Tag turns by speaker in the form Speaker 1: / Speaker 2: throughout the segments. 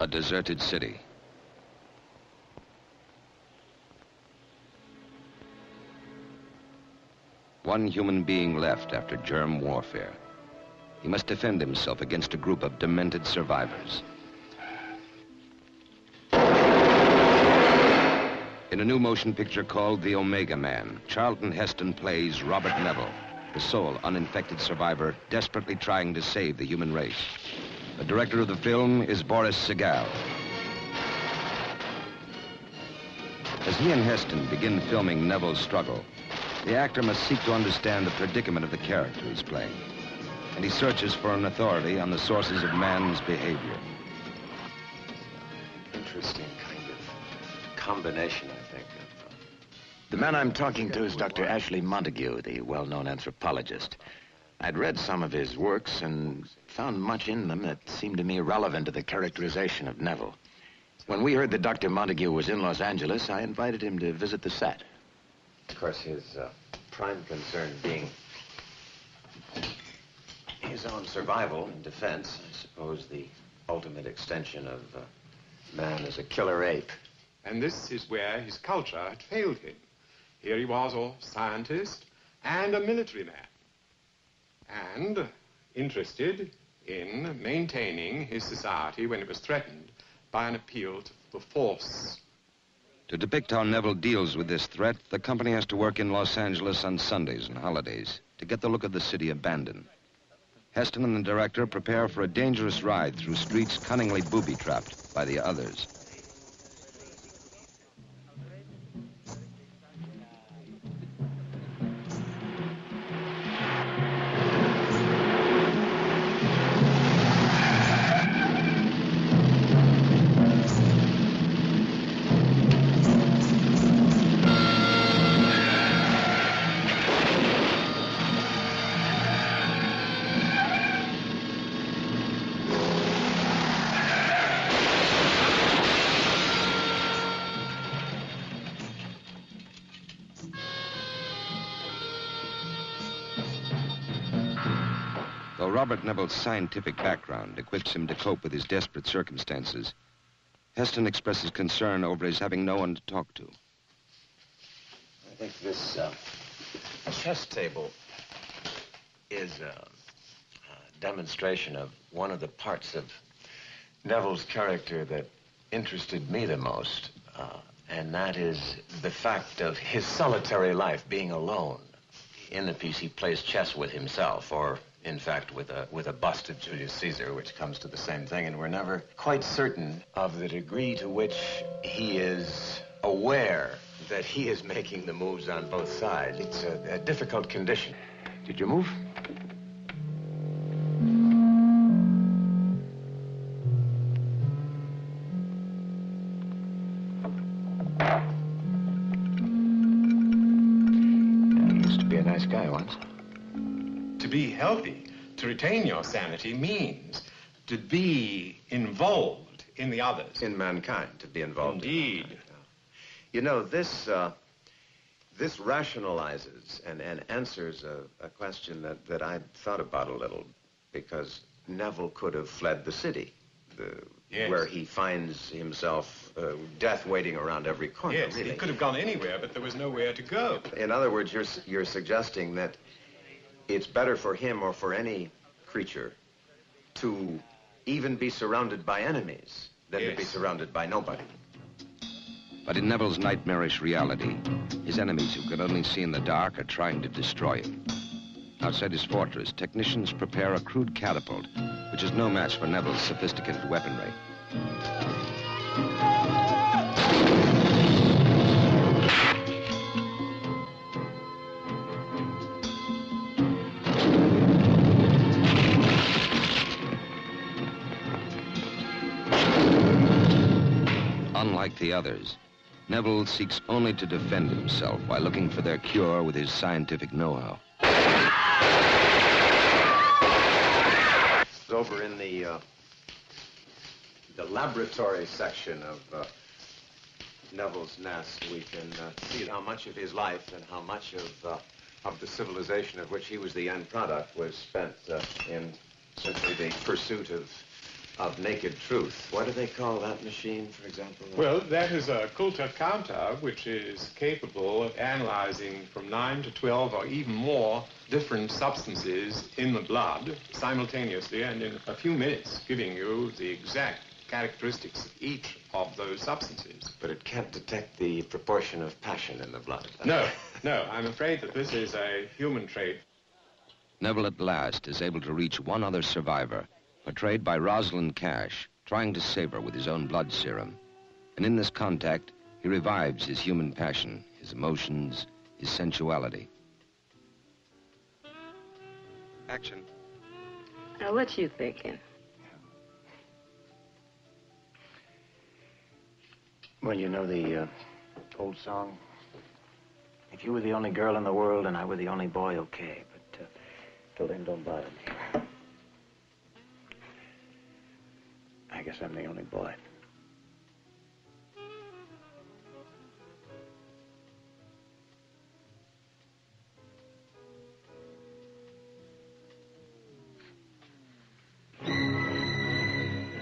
Speaker 1: A deserted city. One human being left after germ warfare. He must defend himself against a group of demented survivors. In a new motion picture called The Omega Man, Charlton Heston plays Robert Neville, the sole uninfected survivor desperately trying to save the human race. The director of the film is Boris Sagal. As he and Heston begin filming Neville's struggle, the actor must seek to understand the predicament of the character he's playing. And he searches for an authority on the sources of man's behavior.
Speaker 2: Interesting kind of combination, I think. Of, uh...
Speaker 3: The man I'm talking to is Dr. Ashley Montagu, the well-known anthropologist. I'd read some of his works and found much in them that seemed to me relevant to the characterization of Neville. When we heard that Dr. Montagu was in Los Angeles, I invited him to visit the set.
Speaker 2: Of course, his uh, prime concern being his own survival and defense. I suppose the ultimate extension of uh, man as a killer ape.
Speaker 4: And this is where his culture had failed him. Here he was, a scientist and a military man and interested in maintaining his society when it was threatened by an appeal to the force.
Speaker 1: To depict how Neville deals with this threat, the company has to work in Los Angeles on Sundays and holidays to get the look of the city abandoned. Heston and the director prepare for a dangerous ride through streets cunningly booby-trapped by the others. Robert Neville's scientific background equips him to cope with his desperate circumstances, Heston expresses concern over his having no one to talk to.
Speaker 2: I think this uh, chess table is a, a, demonstration of one of the parts of Neville's character that interested me the most, uh, and that is the fact of his solitary life, being alone. In the piece, he plays chess with himself, or in fact, with a, with a bust of Julius Caesar, which comes to the same thing, and we're never quite certain of the degree to which he is aware that he is making the moves on both sides. It's a, a difficult condition.
Speaker 3: Did you move?
Speaker 4: Retain your sanity, means to be involved in the others.
Speaker 2: In mankind, to be involved
Speaker 4: Indeed.
Speaker 2: in You know, this, uh, this rationalizes and, and answers a, a question that, that I thought about a little, because Neville could have fled the city, the,
Speaker 4: Yes.
Speaker 2: where he finds himself, uh, death waiting around every corner,
Speaker 4: Yes,
Speaker 2: really.
Speaker 4: he could have gone anywhere, but there was nowhere to go.
Speaker 2: In other words, you're, you're suggesting that it's better for him or for any creature to even be surrounded by enemies than to be surrounded by nobody.
Speaker 1: But in Neville's nightmarish reality, his enemies who can only see in the dark are trying to destroy him. Outside his fortress, technicians prepare a crude catapult, which is no match for Neville's sophisticated weaponry. Unlike the others, Neville seeks only to defend himself by looking for their cure with his scientific know-how.
Speaker 2: Over in the, uh, the laboratory section of uh, Neville's nest. We can uh, see how much of his life and how much of, uh, of the civilization of which he was the end product was spent uh, in simply the pursuit of of naked truth. What do they call that machine, for example?
Speaker 4: Well, that is a Coulter counter, which is capable of analyzing from 9 to 12 or even more different substances in the blood simultaneously and in a few minutes giving you the exact characteristics of each of those substances.
Speaker 2: But it can't detect the proportion of passion in the blood.
Speaker 4: No, no, I'm afraid that this is a human trait.
Speaker 1: Neville at last is able to reach one other survivor, portrayed by Rosalind Cash, trying to save her with his own blood serum. And in this contact, he revives his human passion, his emotions, his sensuality. Action.
Speaker 5: Now, what you thinking?
Speaker 3: Well, you know the uh, old song? If you were the only girl in the world and I were the only boy, okay. But uh, till then, don't bother me. I guess I'm the only boy.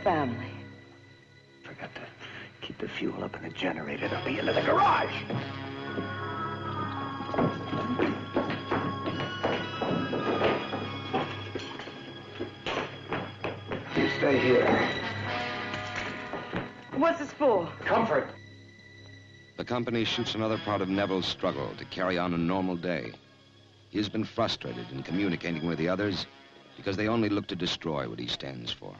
Speaker 5: Family.
Speaker 3: Forgot to keep the fuel up in the generator. They'll be into the garage. You stay here.
Speaker 5: What's this for?
Speaker 3: Comfort.
Speaker 1: The company shoots another part of Neville's struggle to carry on a normal day. He has been frustrated in communicating with the others because they only look to destroy what he stands for.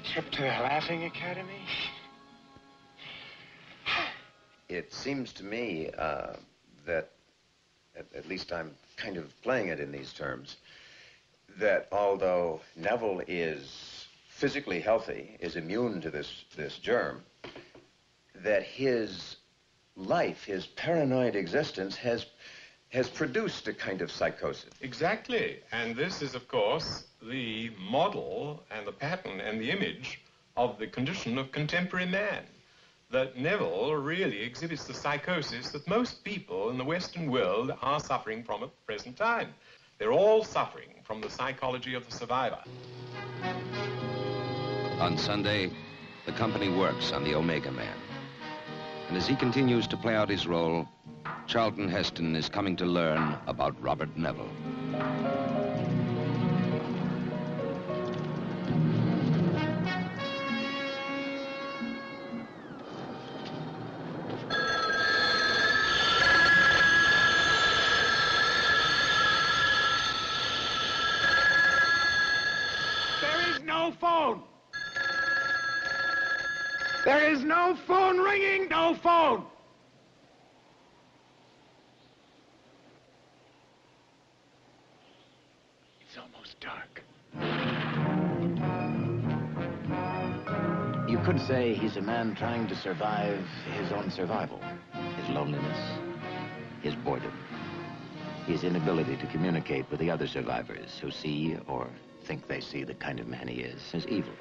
Speaker 3: A trip to the Laughing Academy?
Speaker 2: It seems to me uh, that, at, at least I'm kind of playing it in these terms, that although Neville is physically healthy, is immune to this, this germ, that his life, his paranoid existence, has, has produced a kind of psychosis.
Speaker 4: Exactly. And this is, of course, the model and the pattern and the image of the condition of contemporary man. That Neville really exhibits the psychosis that most people in the Western world are suffering from at the present time. They're all suffering from the psychology of the survivor.
Speaker 1: On Sunday, the company works on the Omega Man. And as he continues to play out his role, Charlton Heston is coming to learn about Robert Neville.
Speaker 3: There is no phone. There is no phone ringing, no phone. Could say he's a man trying to survive his own survival, his loneliness, his boredom, his inability to communicate with the other survivors who see or think they see the kind of man he is as evil.